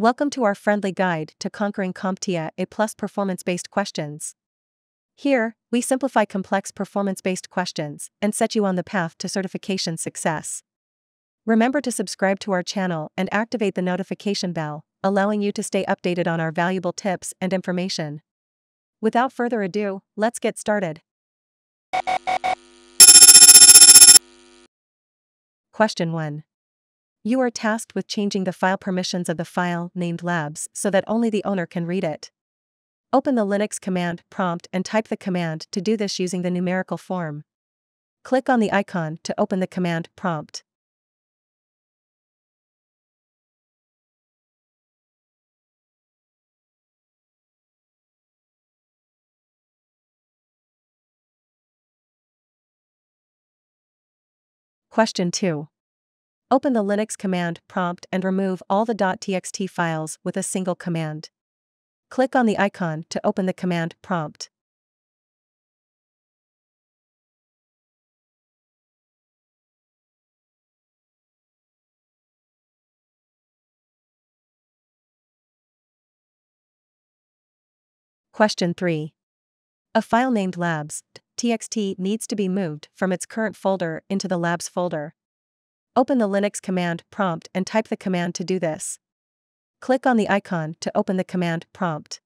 Welcome to our friendly guide to conquering CompTIA A plus performance based questions. Here, we simplify complex performance based questions and set you on the path to certification success. Remember to subscribe to our channel and activate the notification bell, allowing you to stay updated on our valuable tips and information. Without further ado, let's get started. Question 1. You are tasked with changing the file permissions of the file named labs so that only the owner can read it. Open the Linux command prompt and type the command to do this using the numerical form. Click on the icon to open the command prompt. Question 2. Open the Linux command prompt and remove all the .txt files with a single command. Click on the icon to open the command prompt. Question 3. A file named labs.txt needs to be moved from its current folder into the labs folder. Open the Linux command prompt and type the command to do this. Click on the icon to open the command prompt.